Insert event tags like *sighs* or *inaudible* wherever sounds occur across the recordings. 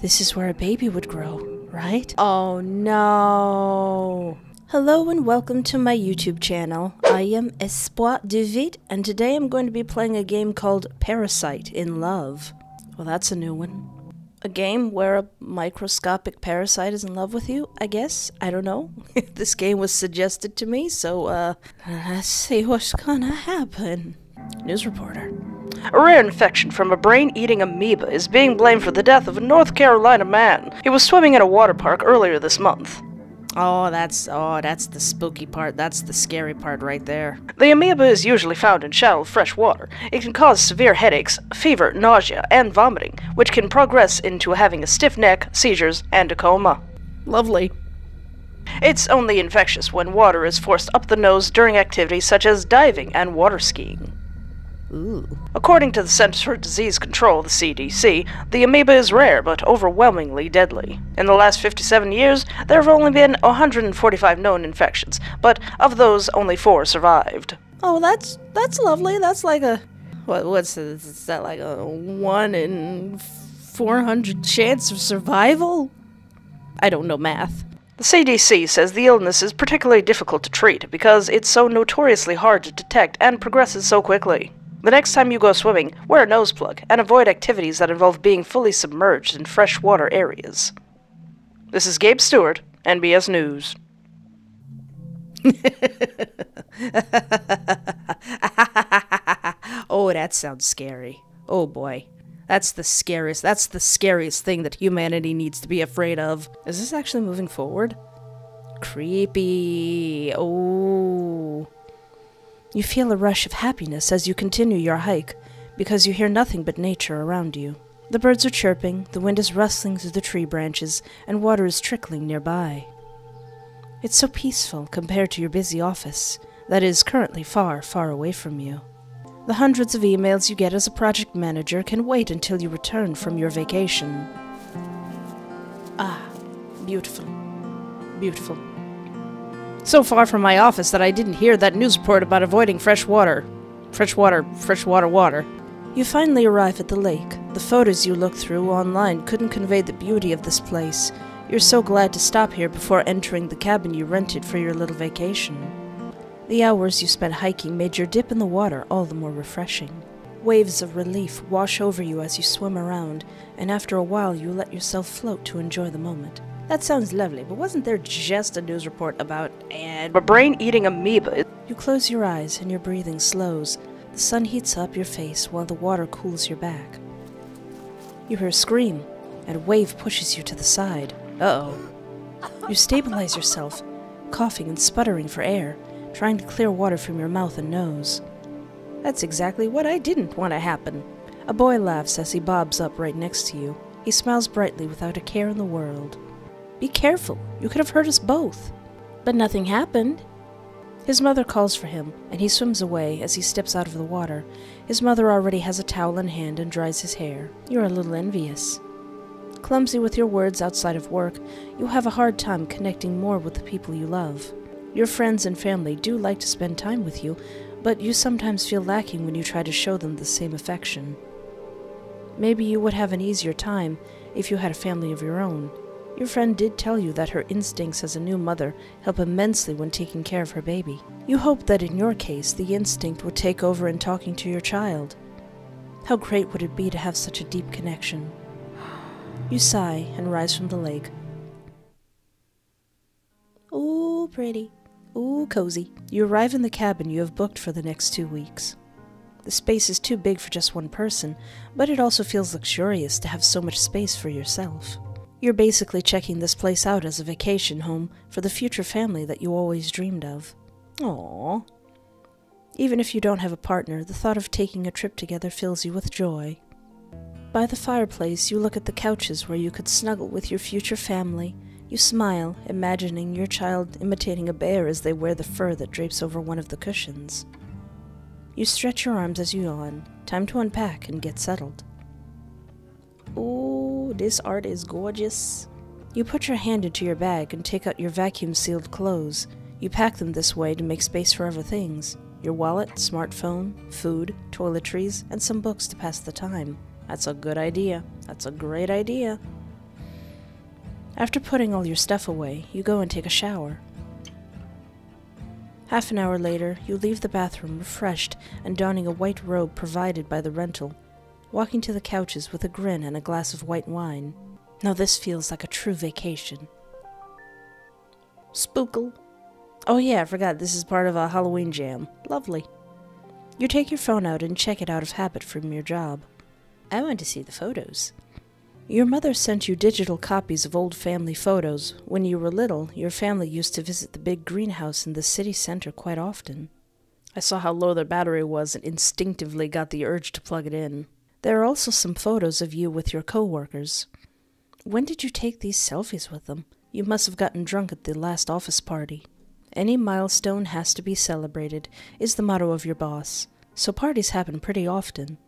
This is where a baby would grow, right? Oh no. Hello and welcome to my YouTube channel. I am Espoir du Vide, and today I'm going to be playing a game called Parasite in Love. Well, that's a new one. A game where a microscopic parasite is in love with you, I guess. I don't know. *laughs* this game was suggested to me, so, uh, *laughs* let's see what's gonna happen. News reporter. A rare infection from a brain eating amoeba is being blamed for the death of a North Carolina man. He was swimming in a water park earlier this month. Oh, that's oh, that's the spooky part. That's the scary part right there. The amoeba is usually found in shallow fresh water. It can cause severe headaches, fever, nausea, and vomiting, which can progress into having a stiff neck, seizures, and a coma. Lovely. It's only infectious when water is forced up the nose during activities such as diving and water skiing. Ooh. According to the Centers for Disease Control, the CDC, the amoeba is rare but overwhelmingly deadly. In the last 57 years, there have only been 145 known infections, but of those, only four survived. Oh, that's that's lovely. That's like a what? What's this? is that like a one in four hundred chance of survival? I don't know math. The CDC says the illness is particularly difficult to treat because it's so notoriously hard to detect and progresses so quickly. The next time you go swimming, wear a nose plug and avoid activities that involve being fully submerged in freshwater areas. This is Gabe Stewart, NBS News. *laughs* oh, that sounds scary. Oh boy. That's the scariest. That's the scariest thing that humanity needs to be afraid of. Is this actually moving forward? Creepy. Oh. You feel a rush of happiness as you continue your hike because you hear nothing but nature around you. The birds are chirping, the wind is rustling through the tree branches, and water is trickling nearby. It's so peaceful compared to your busy office that is currently far, far away from you. The hundreds of emails you get as a project manager can wait until you return from your vacation. Ah, beautiful. Beautiful. So far from my office that I didn't hear that news report about avoiding fresh water. Fresh water, fresh water. Water. You finally arrive at the lake. The photos you looked through online couldn't convey the beauty of this place. You're so glad to stop here before entering the cabin you rented for your little vacation. The hours you spent hiking made your dip in the water all the more refreshing. Waves of relief wash over you as you swim around, and after a while you let yourself float to enjoy the moment. That sounds lovely, but wasn't there just a news report about and A brain eating amoeba you close your eyes and your breathing slows. The sun heats up your face while the water cools your back. You hear a scream, and a wave pushes you to the side. Uh oh. You stabilize yourself, coughing and sputtering for air, trying to clear water from your mouth and nose. That's exactly what I didn't want to happen. A boy laughs as he bobs up right next to you. He smiles brightly without a care in the world. Be careful, you could have hurt us both. But nothing happened. His mother calls for him, and he swims away as he steps out of the water. His mother already has a towel in hand and dries his hair. You're a little envious. Clumsy with your words outside of work, you'll have a hard time connecting more with the people you love. Your friends and family do like to spend time with you, but you sometimes feel lacking when you try to show them the same affection. Maybe you would have an easier time if you had a family of your own. Your friend did tell you that her instincts as a new mother help immensely when taking care of her baby. You hope that in your case the instinct would take over in talking to your child. How great would it be to have such a deep connection? You sigh and rise from the lake. Ooh, pretty. Ooh, cozy. You arrive in the cabin you have booked for the next two weeks. The space is too big for just one person, but it also feels luxurious to have so much space for yourself. You're basically checking this place out as a vacation home for the future family that you always dreamed of. Aww. Even if you don't have a partner, the thought of taking a trip together fills you with joy. By the fireplace, you look at the couches where you could snuggle with your future family. You smile, imagining your child imitating a bear as they wear the fur that drapes over one of the cushions. You stretch your arms as you yawn. Time to unpack and get settled. Ooh, this art is gorgeous. You put your hand into your bag and take out your vacuum sealed clothes. You pack them this way to make space for other things your wallet, smartphone, food, toiletries, and some books to pass the time. That's a good idea. That's a great idea. After putting all your stuff away, you go and take a shower. Half an hour later, you leave the bathroom refreshed and donning a white robe provided by the rental, walking to the couches with a grin and a glass of white wine. Now this feels like a true vacation. Spookle. Oh yeah, I forgot this is part of a Halloween jam. Lovely. You take your phone out and check it out of habit from your job. I want to see the photos. Your mother sent you digital copies of old family photos. When you were little, your family used to visit the big greenhouse in the city center quite often. I saw how low their battery was and instinctively got the urge to plug it in. There are also some photos of you with your co-workers. When did you take these selfies with them? You must have gotten drunk at the last office party. Any milestone has to be celebrated, is the motto of your boss, so parties happen pretty often.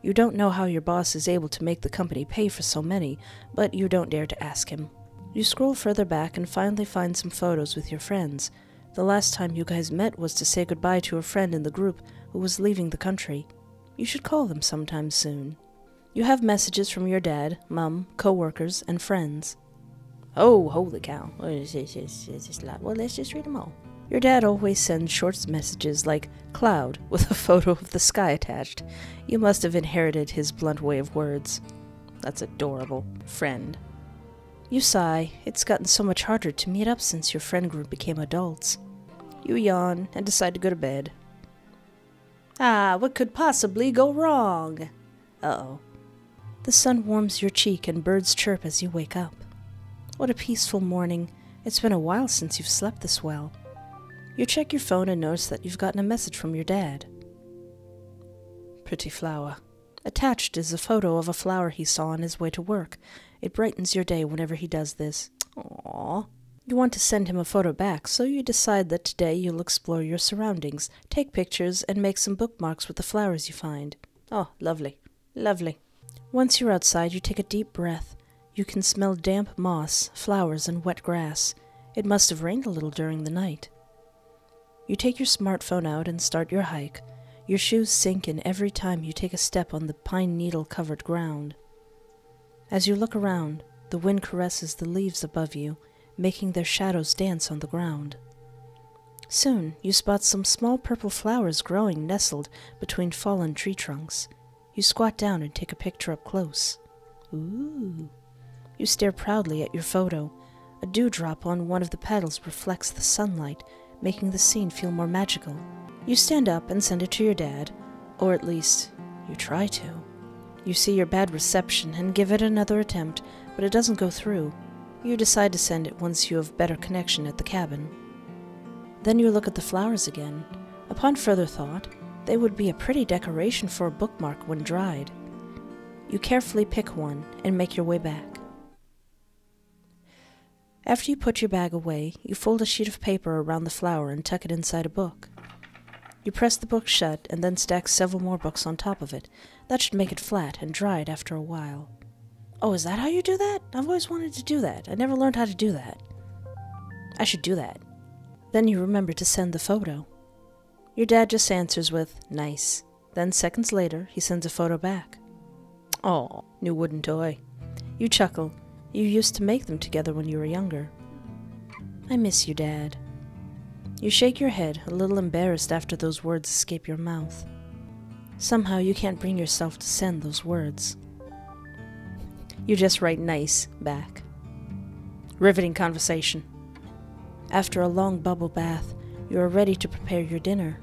You don't know how your boss is able to make the company pay for so many, but you don't dare to ask him. You scroll further back and finally find some photos with your friends. The last time you guys met was to say goodbye to a friend in the group who was leaving the country. You should call them sometime soon. You have messages from your dad, mum, co-workers, and friends. Oh, holy cow. Well, let's just read them all. Your dad always sends short messages like cloud *laughs* with a photo of the sky attached. You must have inherited his blunt way of words. That's adorable. Friend. You sigh. It's gotten so much harder to meet up since your friend group became adults. You yawn and decide to go to bed. Ah, what could possibly go wrong? Uh oh. The sun warms your cheek and birds chirp as you wake up. What a peaceful morning. It's been a while since you've slept this well. You check your phone and notice that you've gotten a message from your dad. Pretty flower. Attached is a photo of a flower he saw on his way to work. It brightens your day whenever he does this. Aww. You want to send him a photo back, so you decide that today you'll explore your surroundings, take pictures, and make some bookmarks with the flowers you find. Oh, lovely. Lovely. Once you're outside, you take a deep breath. You can smell damp moss, flowers, and wet grass. It must have rained a little during the night. You take your smartphone out and start your hike. Your shoes sink in every time you take a step on the pine needle covered ground. As you look around, the wind caresses the leaves above you, making their shadows dance on the ground. Soon you spot some small purple flowers growing nestled between fallen tree trunks. You squat down and take a picture up close. Ooh. You stare proudly at your photo. A dewdrop on one of the petals reflects the sunlight, making the scene feel more magical. You stand up and send it to your dad, or at least, you try to. You see your bad reception and give it another attempt, but it doesn't go through. You decide to send it once you have better connection at the cabin. Then you look at the flowers again. Upon further thought, they would be a pretty decoration for a bookmark when dried. You carefully pick one and make your way back. After you put your bag away, you fold a sheet of paper around the flower and tuck it inside a book. You press the book shut and then stack several more books on top of it. That should make it flat and dried after a while. Oh, is that how you do that? I've always wanted to do that. I never learned how to do that. I should do that. Then you remember to send the photo. Your dad just answers with, nice. Then seconds later, he sends a photo back. Oh, new wooden toy. You chuckle you used to make them together when you were younger. I miss you, Dad. You shake your head, a little embarrassed after those words escape your mouth. Somehow you can't bring yourself to send those words. You just write nice back. Riveting conversation. After a long bubble bath, you are ready to prepare your dinner.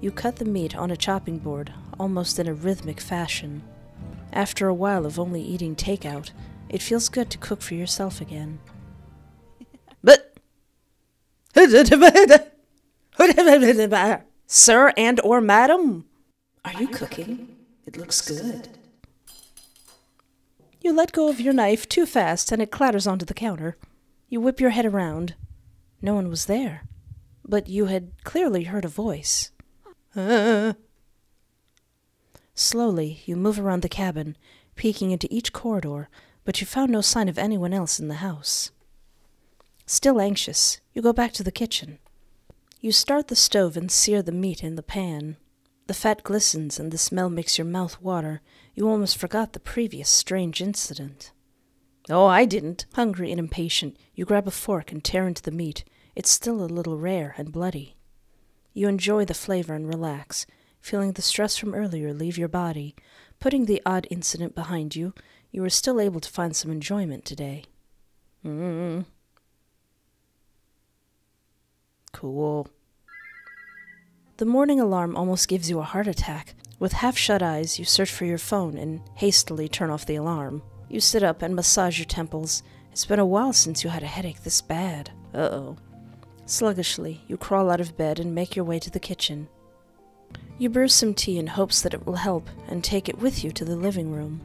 You cut the meat on a chopping board, almost in a rhythmic fashion. After a while of only eating takeout, it feels good to cook for yourself again. But *laughs* Sir and or madam, are you cooking? It looks good. You let go of your knife too fast and it clatters onto the counter. You whip your head around. No one was there, but you had clearly heard a voice. Uh. *laughs* Slowly, you move around the cabin, peeking into each corridor, but you found no sign of anyone else in the house. Still anxious, you go back to the kitchen. You start the stove and sear the meat in the pan. The fat glistens and the smell makes your mouth water. You almost forgot the previous strange incident. Oh, I didn't. Hungry and impatient, you grab a fork and tear into the meat. It's still a little rare and bloody. You enjoy the flavor and relax, feeling the stress from earlier leave your body. Putting the odd incident behind you, you are still able to find some enjoyment today. Mm. Cool. The morning alarm almost gives you a heart attack. With half shut eyes, you search for your phone and hastily turn off the alarm. You sit up and massage your temples. It's been a while since you had a headache this bad. Uh oh. Sluggishly, you crawl out of bed and make your way to the kitchen. You brew some tea in hopes that it will help and take it with you to the living room.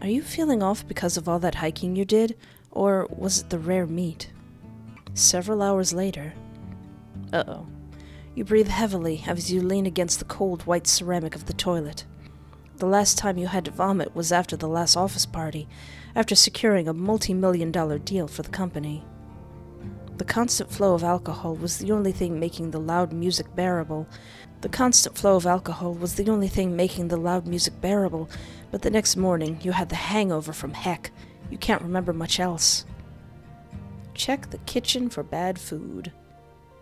Are you feeling off because of all that hiking you did, or was it the rare meat? Several hours later. Uh oh. You breathe heavily as you lean against the cold white ceramic of the toilet. The last time you had to vomit was after the last office party, after securing a multi million dollar deal for the company. The constant flow of alcohol was the only thing making the loud music bearable. The constant flow of alcohol was the only thing making the loud music bearable, but the next morning you had the hangover from heck. You can't remember much else. Check the kitchen for bad food.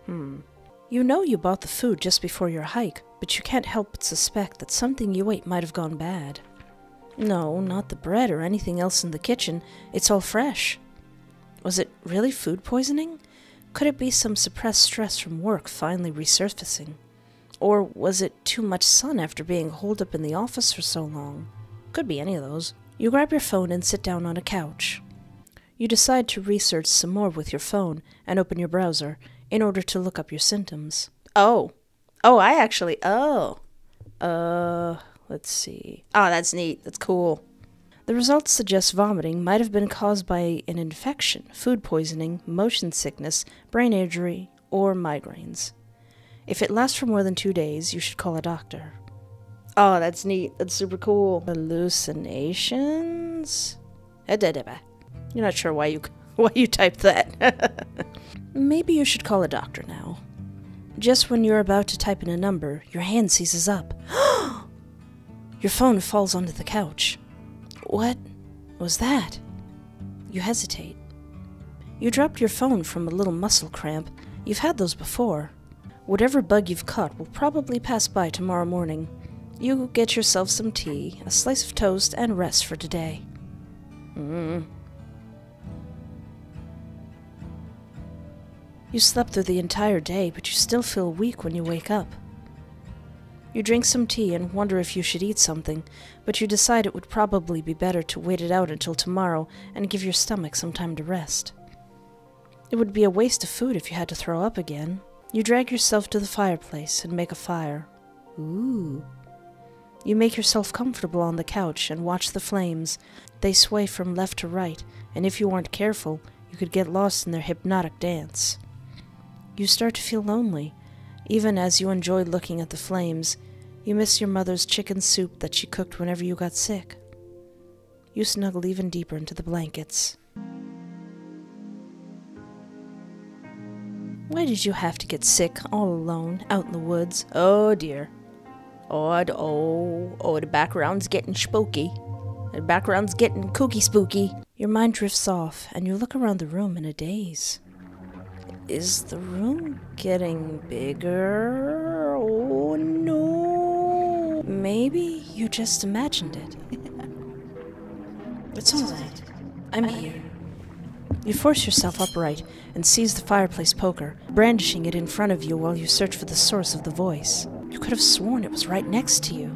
Hmm. You know you bought the food just before your hike, but you can't help but suspect that something you ate might have gone bad. No, not the bread or anything else in the kitchen. It's all fresh. Was it really food poisoning? Could it be some suppressed stress from work finally resurfacing? Or was it too much sun after being holed up in the office for so long? Could be any of those. You grab your phone and sit down on a couch. You decide to research some more with your phone and open your browser in order to look up your symptoms. Oh. Oh, I actually. Oh. Uh, let's see. Oh, that's neat. That's cool. The results suggest vomiting might have been caused by an infection, food poisoning, motion sickness, brain injury, or migraines. If it lasts for more than two days, you should call a doctor. Oh, that's neat. That's super cool. Hallucinations? You're not sure why you *laughs* why you typed that. *laughs* Maybe you should call a doctor now. Just when you're about to type in a number, your hand seizes up. *gasps* your phone falls onto the couch. What was that? You hesitate. You dropped your phone from a little muscle cramp. You've had those before. Whatever bug you've caught will probably pass by tomorrow morning. You get yourself some tea, a slice of toast, and rest for today. Mm. You slept through the entire day, but you still feel weak when you wake up. You drink some tea and wonder if you should eat something, but you decide it would probably be better to wait it out until tomorrow and give your stomach some time to rest. It would be a waste of food if you had to throw up again. You drag yourself to the fireplace and make a fire. Ooh. You make yourself comfortable on the couch and watch the flames. They sway from left to right, and if you aren't careful, you could get lost in their hypnotic dance. You start to feel lonely, even as you enjoy looking at the flames you miss your mother's chicken soup that she cooked whenever you got sick. You snuggle even deeper into the blankets. Why did you have to get sick all alone out in the woods? Oh dear. Oh, oh, oh, the background's getting spooky. The background's getting kooky spooky. Your mind drifts off, and you look around the room in a daze. Is the room getting bigger? Oh no. Maybe you just imagined it. it's alright. I'm here. You force yourself upright and seize the fireplace poker, brandishing it in front of you while you search for the source of the voice. You could have sworn it was right next to you.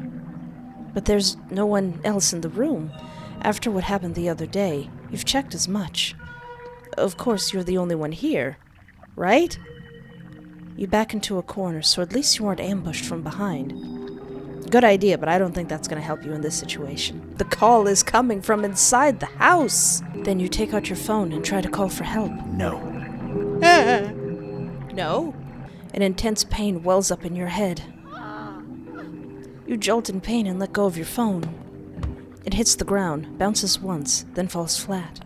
But there's no one else in the room. After what happened the other day, you've checked as much. Of course, you're the only one here, right? You back into a corner so at least you aren't ambushed from behind. Good idea, but I don't think that's going to help you in this situation. The call is coming from inside the house. Then you take out your phone and try to call for help. No. *laughs* no? An intense pain wells up in your head. You jolt in pain and let go of your phone. It hits the ground, bounces once, then falls flat.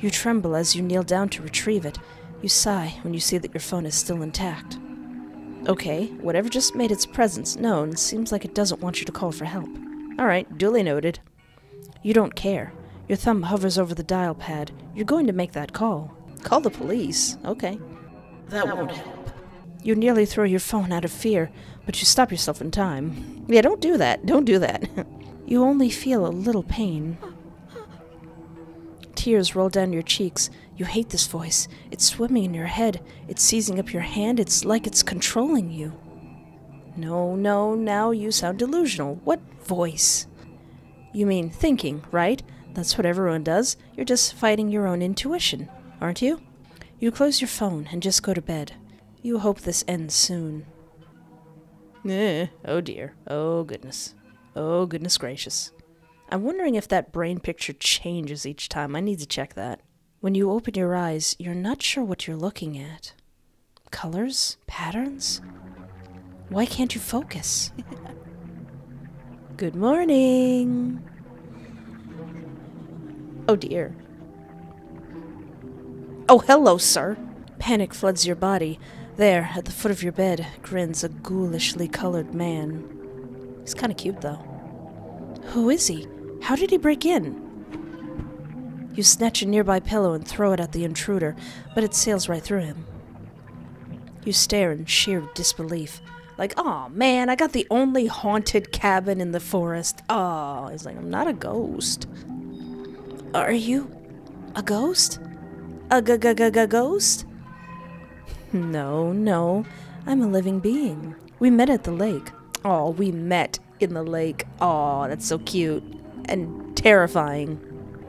You tremble as you kneel down to retrieve it. You sigh when you see that your phone is still intact. Okay, whatever just made its presence known seems like it doesn't want you to call for help. Alright, duly noted. You don't care. Your thumb hovers over the dial pad. You're going to make that call. Call the police. Okay. That won't help. You nearly throw your phone out of fear, but you stop yourself in time. Yeah, don't do that. Don't do that. *laughs* you only feel a little pain. Tears roll down your cheeks. You hate this voice. It's swimming in your head. It's seizing up your hand. It's like it's controlling you. No, no, now you sound delusional. What voice? You mean thinking, right? That's what everyone does. You're just fighting your own intuition, aren't you? You close your phone and just go to bed. You hope this ends soon. Eh, oh dear. Oh goodness. Oh goodness gracious. I'm wondering if that brain picture changes each time. I need to check that. When you open your eyes, you're not sure what you're looking at. Colors? Patterns? Why can't you focus? *laughs* Good morning. Oh dear. Oh, hello, sir. Panic floods your body. There, at the foot of your bed, grins a ghoulishly colored man. He's kind of cute, though. Who is he? How did he break in? You snatch a nearby pillow and throw it at the intruder, but it sails right through him. You stare in sheer disbelief. Like, oh man, I got the only haunted cabin in the forest. Oh, he's like, I'm not a ghost. Are you a ghost? A g g g g ghost? No, no. I'm a living being. We met at the lake. Oh, we met in the lake. Oh, that's so cute and terrifying.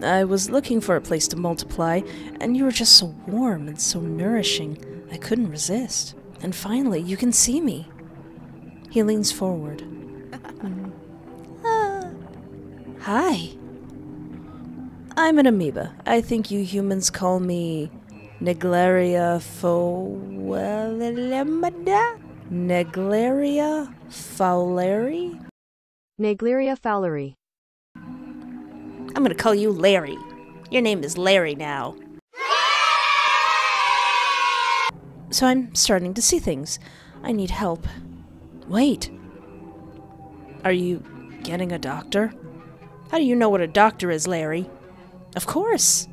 I was looking for a place to multiply, and you were just so warm and so nourishing. I couldn't resist. And finally, you can see me. He leans forward. *laughs* Ah. Hi. I'm an amoeba. I think you humans call me Negleria fowlerimada? Negleria fowleri? Nagleria fowleri. I'm gonna call you Larry. Your name is Larry now. So I'm starting to see things. I need help. Wait. Are you getting a doctor? How do you know what a doctor is, Larry? Of course.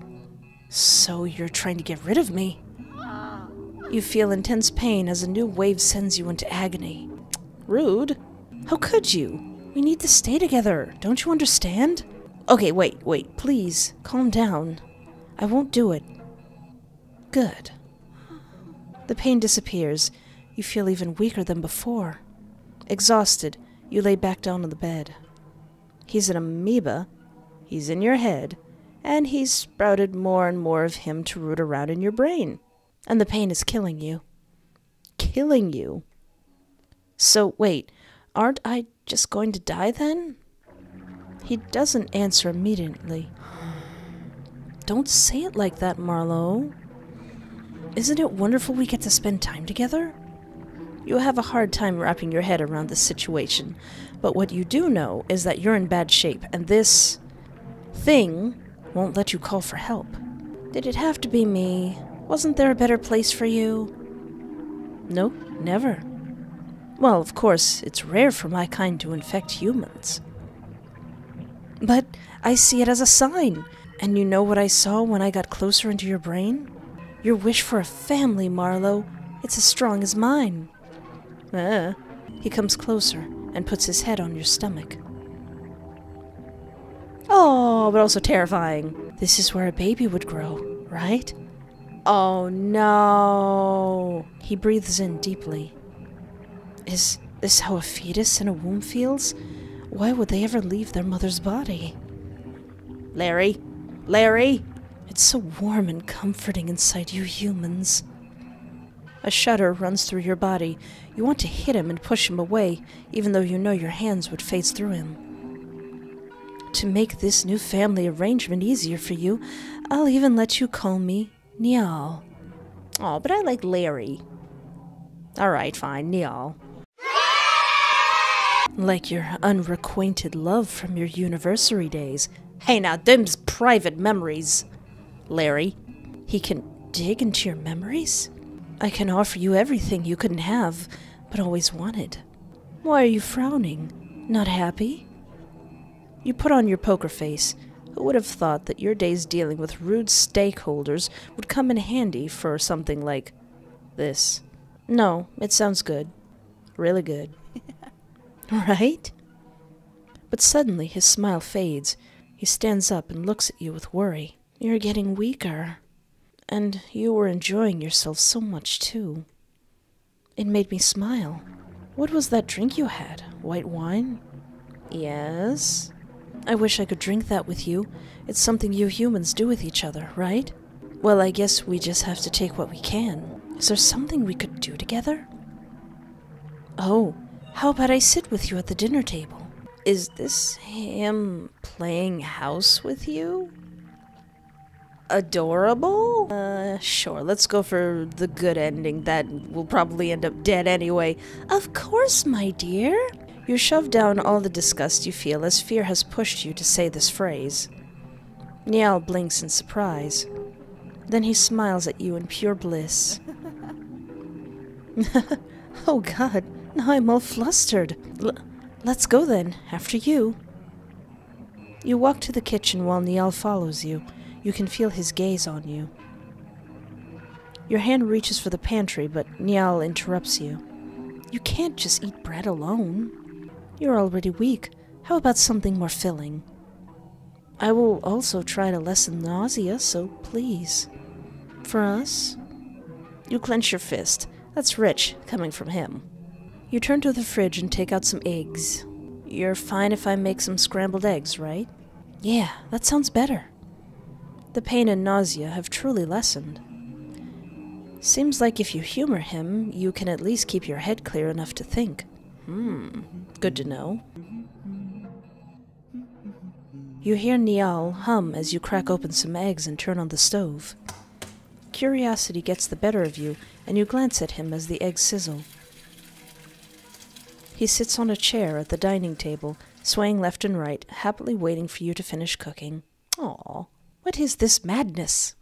So you're trying to get rid of me? You feel intense pain as a new wave sends you into agony. Rude. How could you? We need to stay together. Don't you understand? Okay, wait, wait. Please, calm down. I won't do it. Good. The pain disappears. You feel even weaker than before. Exhausted, you lay back down on the bed. He's an amoeba. He's in your head. And he's sprouted more and more of him to root around in your brain. And the pain is killing you. Killing you. So, wait, aren't I just going to die then? He doesn't answer immediately. Don't say it like that, Marlowe. Isn't it wonderful we get to spend time together? You have a hard time wrapping your head around this situation, but what you do know is that you're in bad shape, and this thing won't let you call for help. Did it have to be me? Wasn't there a better place for you? Nope, never. Well, of course, it's rare for my kind to infect humans. But I see it as a sign. And you know what I saw when I got closer into your brain? Your wish for a family, Marlowe. It's as strong as mine. Uh, he comes closer and puts his head on your stomach. Oh, but also terrifying. This is where a baby would grow, right? Oh no. He breathes in deeply. Is this how a fetus in a womb feels? Why would they ever leave their mother's body? Larry? Larry? It's so warm and comforting inside you humans. A shudder runs through your body. You want to hit him and push him away, even though you know your hands would phase through him. To make this new family arrangement easier for you, I'll even let you call me Niall. Oh, but I like Larry. Alright, fine, Niall. Like your unrequited love from your university days. Hey now, them's private memories. Larry, he can dig into your memories? I can offer you everything you couldn't have, but always wanted. Why are you frowning? Not happy? You put on your poker face. Who would have thought that your days dealing with rude stakeholders would come in handy for something like this? No, it sounds good. Really good. *laughs* right? But suddenly his smile fades. He stands up and looks at you with worry. You're getting weaker. And you were enjoying yourself so much, too. It made me smile. What was that drink you had? White wine? Yes. I wish I could drink that with you. It's something you humans do with each other, right? Well, I guess we just have to take what we can. Is there something we could do together? Oh, how about I sit with you at the dinner table? Is this him playing house with you? Adorable? Uh, sure, let's go for the good ending. That will probably end up dead anyway. Of course, my dear. You shove down all the disgust you feel as fear has pushed you to say this phrase. Niall blinks in surprise. Then he smiles at you in pure bliss. *laughs* oh, God, I'm all flustered. L- let's go then, after you. You walk to the kitchen while Niall follows you. You can feel his gaze on you. Your hand reaches for the pantry, but Niall interrupts you. You can't just eat bread alone. You're already weak. How about something more filling? I will also try to lessen nausea, so please. For us? You clench your fist. That's rich, coming from him. You turn to the fridge and take out some eggs. You're fine if I make some scrambled eggs, right? Yeah, that sounds better. The pain and nausea have truly lessened. Seems like if you humor him, you can at least keep your head clear enough to think. Hmm, good to know. You hear Niall hum as you crack open some eggs and turn on the stove. Curiosity gets the better of you, and you glance at him as the eggs sizzle. He sits on a chair at the dining table, swaying left and right, happily waiting for you to finish cooking. Aw, what is this madness?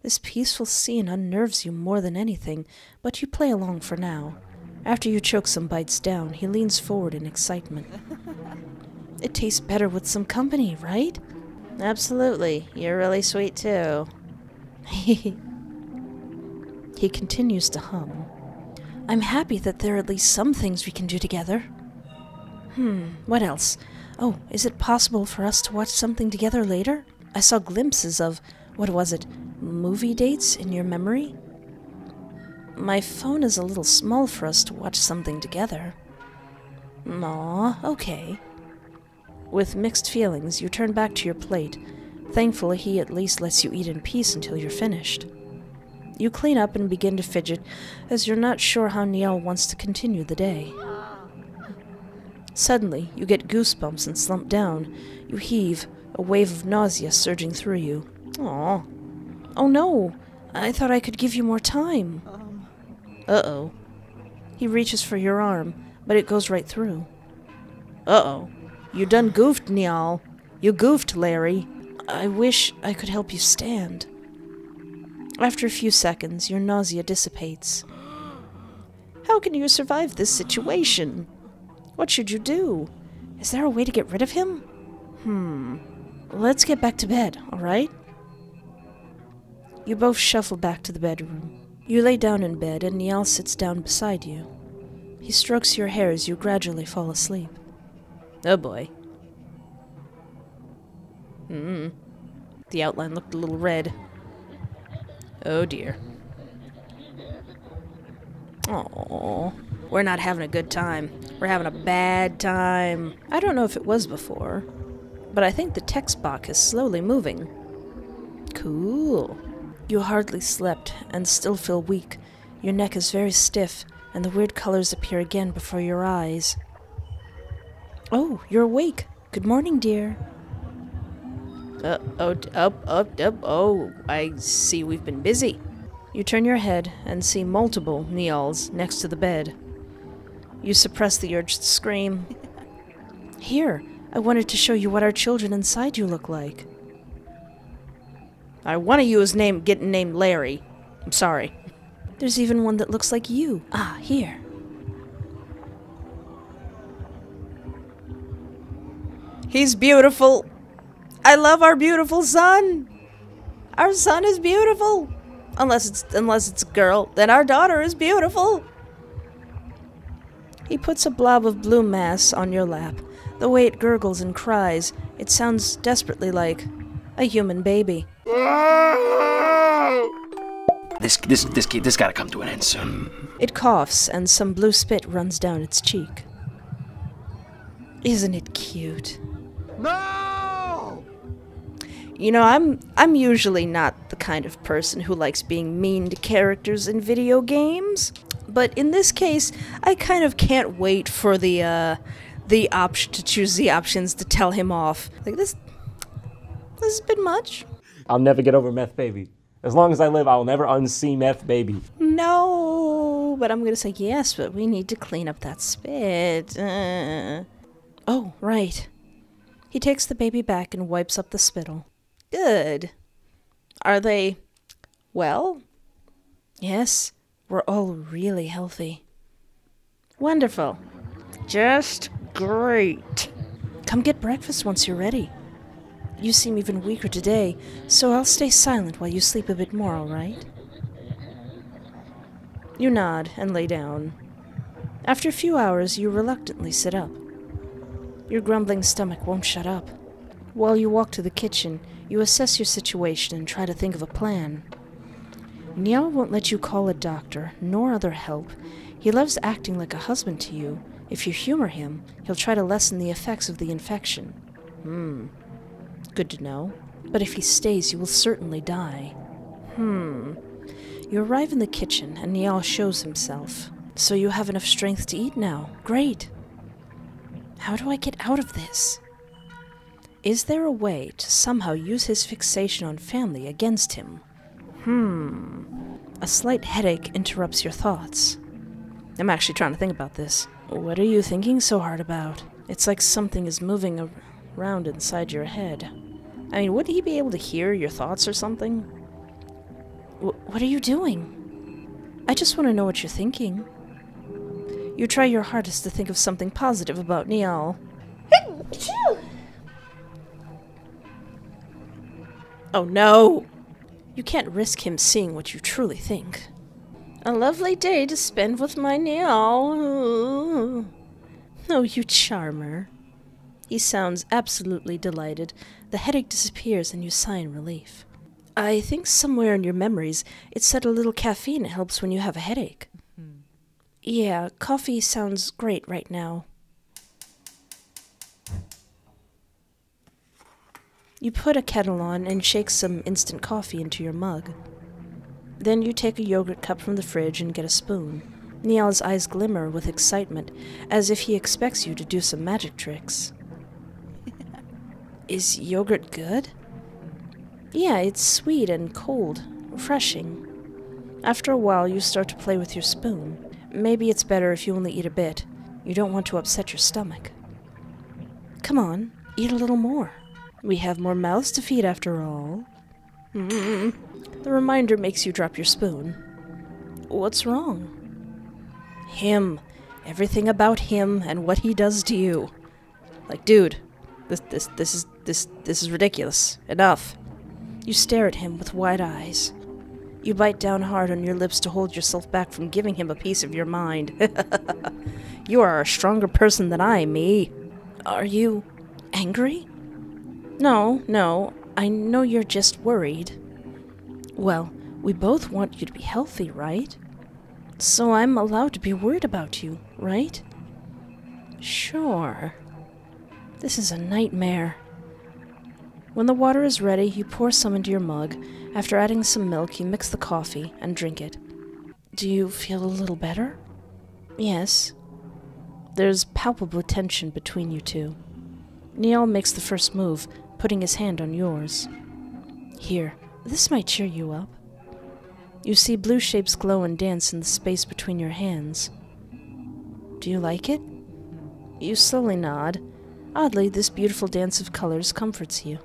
This peaceful scene unnerves you more than anything, but you play along for now. After you choke some bites down, he leans forward in excitement. *laughs* it tastes better with some company, right? Absolutely. You're really sweet too. *laughs* he continues to hum. I'm happy that there are at least some things we can do together. Hmm, what else? Oh, is it possible for us to watch something together later? I saw glimpses of, what was it, movie dates in your memory? My phone is a little small for us to watch something together. Aw, okay. With mixed feelings, you turn back to your plate. Thankfully, he at least lets you eat in peace until you're finished. You clean up and begin to fidget, as you're not sure how Niall wants to continue the day. Suddenly, you get goosebumps and slump down. You heave, a wave of nausea surging through you. Aw. Oh no! I thought I could give you more time. Uh oh. He reaches for your arm, but it goes right through. Uh oh. You done goofed, Niall. You goofed, Larry. I wish I could help you stand. After a few seconds, your nausea dissipates. How can you survive this situation? What should you do? Is there a way to get rid of him? Hmm. Let's get back to bed, alright? You both shuffle back to the bedroom. You lay down in bed, and Niall sits down beside you. He strokes your hair as you gradually fall asleep. Oh boy. Hmm. The outline looked a little red. Oh dear. Oh, we're not having a good time. We're having a bad time. I don't know if it was before, but I think the text box is slowly moving. Cool. You hardly slept and still feel weak. Your neck is very stiff, and the weird colors appear again before your eyes. Oh, you're awake. Good morning, dear. Uh, oh, up, up, up. Oh, I see we've been busy. You turn your head and see multiple Nialls next to the bed. You suppress the urge to scream. Here, I wanted to show you what our children inside you look like. I want to use name getting named Larry. I'm sorry. There's even one that looks like you. Ah, here. He's beautiful. I love our beautiful son. Our son is beautiful. Unless it's unless it's a girl, then our daughter is beautiful. He puts a blob of blue mass on your lap. The way it gurgles and cries, it sounds desperately like a human baby. This this this this gotta come to an end soon. It coughs and some blue spit runs down its cheek. Isn't it cute? No! You know, I'm I'm usually not the kind of person who likes being mean to characters in video games, but in this case, I kind of can't wait for the uh the option to choose the options to tell him off. Like this this has been much. I'll never get over meth baby. As long as I live, I will never unsee meth baby. No, but I'm gonna say yes, but we need to clean up that spit. Uh. Oh, right. He takes the baby back and wipes up the spittle. Good. Are they well? Yes, we're all really healthy. Wonderful. Just great. Come get breakfast once you're ready. You seem even weaker today, so I'll stay silent while you sleep a bit more, all right? You nod and lay down. After a few hours, you reluctantly sit up. Your grumbling stomach won't shut up. While you walk to the kitchen, you assess your situation and try to think of a plan. Niall won't let you call a doctor, nor other help. He loves acting like a husband to you. If you humor him, he'll try to lessen the effects of the infection. Hmm. Good to know. But if he stays, you will certainly die. Hmm. You arrive in the kitchen, and Niall shows himself. So you have enough strength to eat now. Great. How do I get out of this? Is there a way to somehow use his fixation on family against him? Hmm. A slight headache interrupts your thoughts. I'm actually trying to think about this. What are you thinking so hard about? It's like something is moving around inside your head. I mean, would he be able to hear your thoughts or something? Wh- what are you doing? I just want to know what you're thinking. You try your hardest to think of something positive about Niall. Oh no! You can't risk him seeing what you truly think. A lovely day to spend with my Niall. Oh, you charmer. He sounds absolutely delighted. The headache disappears and you sigh in relief. I think somewhere in your memories it said a little caffeine helps when you have a headache. Mm -hmm. Yeah, coffee sounds great right now. You put a kettle on and shake some instant coffee into your mug. Then you take a yogurt cup from the fridge and get a spoon. Niall's eyes glimmer with excitement, as if he expects you to do some magic tricks. *laughs* Is yogurt good? Yeah, it's sweet and cold, refreshing. After a while, you start to play with your spoon. Maybe it's better if you only eat a bit. You don't want to upset your stomach. Come on, eat a little more. We have more mouths to feed after all. Mm. The reminder makes you drop your spoon. What's wrong? Him. Everything about him and what he does to you. Like, dude, this this this is this this is ridiculous. Enough. You stare at him with wide eyes. You bite down hard on your lips to hold yourself back from giving him a piece of your mind. *laughs* you are a stronger person than I, me. Are you angry? No, no. I know you're just worried. Well, we both want you to be healthy, right? So I'm allowed to be worried about you, right? Sure. This is a nightmare. When the water is ready, you pour some into your mug. After adding some milk, you mix the coffee and drink it. Do you feel a little better? Yes. There's palpable tension between you two. Niall makes the first move, putting his hand on yours. Here, this might cheer you up. You see blue shapes glow and dance in the space between your hands. Do you like it? You slowly nod. Oddly, this beautiful dance of colors comforts you.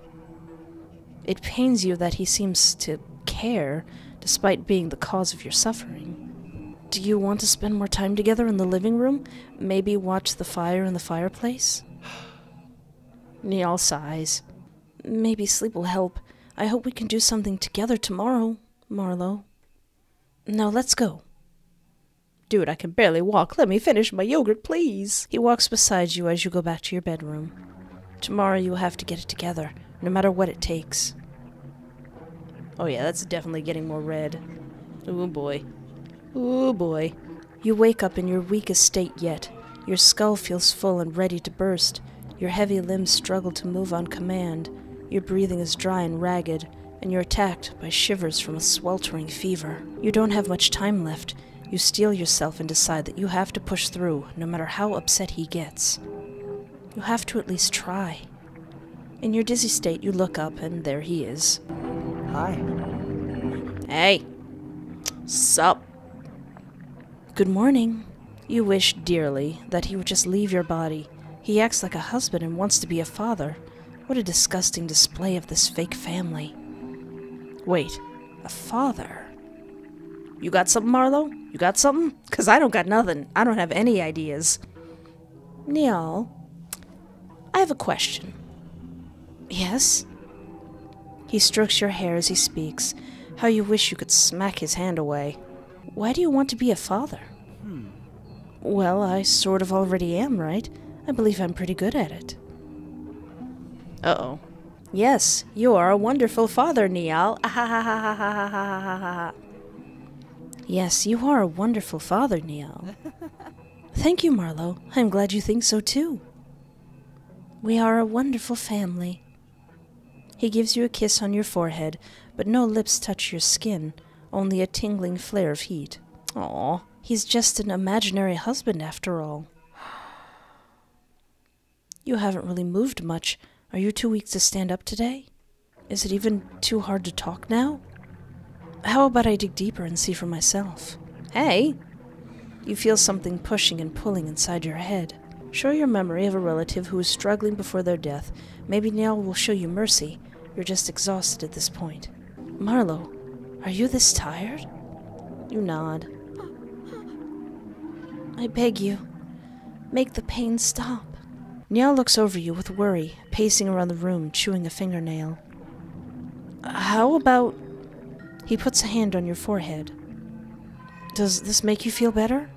It pains you that he seems to care, despite being the cause of your suffering. Do you want to spend more time together in the living room? Maybe watch the fire in the fireplace? Niall sighs. Maybe sleep will help. I hope we can do something together tomorrow, Marlowe. Now let's go. Dude, I can barely walk. Let me finish my yogurt, please. He walks beside you as you go back to your bedroom. Tomorrow you will have to get it together, no matter what it takes. Oh, yeah, that's definitely getting more red. Oh, boy. Oh, boy. You wake up in your weakest state yet. Your skull feels full and ready to burst. Your heavy limbs struggle to move on command. Your breathing is dry and ragged, and you're attacked by shivers from a sweltering fever. You don't have much time left. You steel yourself and decide that you have to push through, no matter how upset he gets. You have to at least try. In your dizzy state, you look up, and there he is. Hi. Hey. Sup? Good morning. You wish dearly that he would just leave your body. He acts like a husband and wants to be a father. What a disgusting display of this fake family. Wait, a father? You got something, Marlowe? You got something? Because I don't got nothing. I don't have any ideas. Niall, I have a question. Yes? He strokes your hair as he speaks. How you wish you could smack his hand away. Why do you want to be a father? Hmm. Well, I sort of already am, right? I believe I'm pretty good at it. Uh oh. Yes, you are a wonderful father, Niall. yes, you are a wonderful father, Niall. *laughs* Thank you, Marlowe. I'm glad you think so too. We are a wonderful family. He gives you a kiss on your forehead, but no lips touch your skin, only a tingling flare of heat. Aw, he's just an imaginary husband after all. *sighs* You haven't really moved much. Are you too weak to stand up today? Is it even too hard to talk now? How about I dig deeper and see for myself? Hey! You feel something pushing and pulling inside your head. Show your memory of a relative who is struggling before their death. Maybe Niall will show you mercy. You're just exhausted at this point. Marlowe, are you this tired? You nod. *gasps* I beg you, make the pain stop. Niall looks over you with worry, pacing around the room, chewing a fingernail. How about. He puts a hand on your forehead. Does this make you feel better?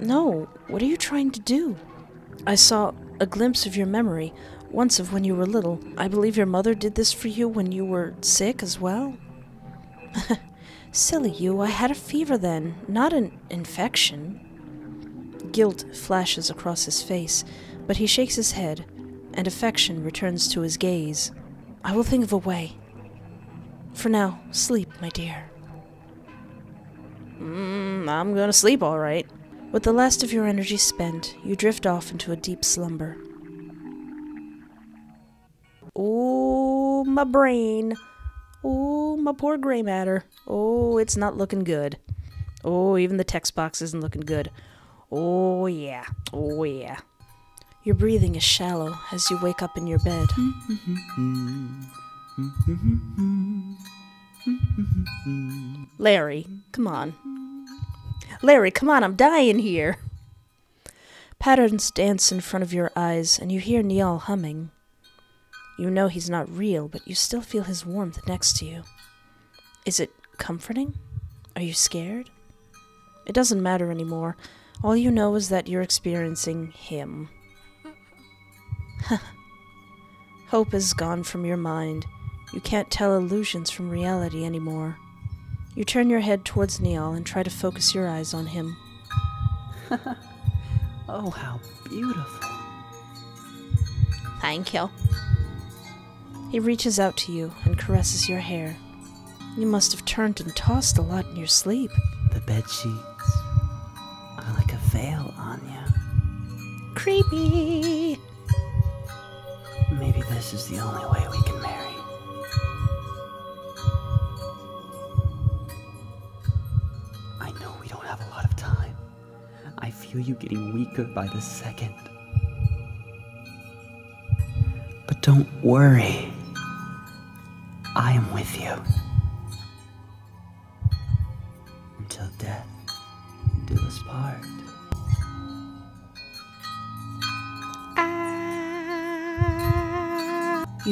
No, what are you trying to do? I saw a glimpse of your memory, once of when you were little. I believe your mother did this for you when you were sick as well. *laughs* Silly you, I had a fever then, not an infection. Guilt flashes across his face, but he shakes his head, and affection returns to his gaze. I will think of a way. For now, sleep, my dear. Mm, I'm gonna sleep all right. With the last of your energy spent, you drift off into a deep slumber. Oh, my brain. Oh, my poor gray matter. Oh, it's not looking good. Oh, even the text box isn't looking good. Oh, yeah. Oh, yeah. Your breathing is shallow as you wake up in your bed. Larry, come on. Larry, come on, I'm dying here. Patterns dance in front of your eyes, and you hear Niall humming. You know he's not real, but you still feel his warmth next to you. Is it comforting? Are you scared? It doesn't matter anymore. All you know is that you're experiencing him. *laughs* Hope is gone from your mind. You can't tell illusions from reality anymore. You turn your head towards Niall and try to focus your eyes on him. *laughs* oh, how beautiful. Thank you. He reaches out to you and caresses your hair. You must have turned and tossed a lot in your sleep. The bed sheets are like a veil, on you. Creepy! This is the only way we can marry. I know we don't have a lot of time. I feel you getting weaker by the second. But don't worry. I am with you.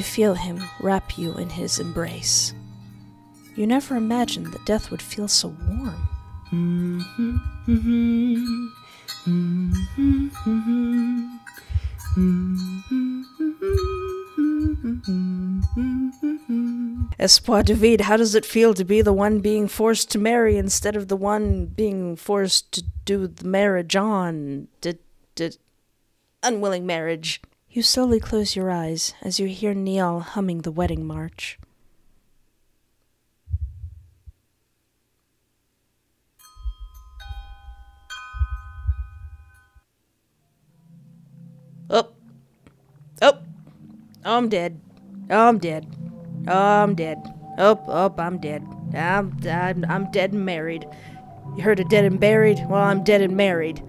Feel him wrap you in his embrace. You never imagined that death would feel so warm. Espoir du Vide, how does it feel to be the one being forced to marry instead of the one being forced to do the marriage on? D- d- unwilling marriage. You slowly close your eyes as you hear Niall humming the wedding march. Oh. Oh. Oh, I'm dead. Oh, I'm dead. Oh, I'm dead. Oh, oh, I'm dead. I'm, I'm, I'm dead and married. You heard of dead and buried? Well, I'm dead and married.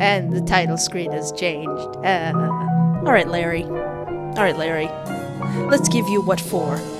And the title screen has changed. Uh, all right, Larry. All right, Larry. Let's give you what for.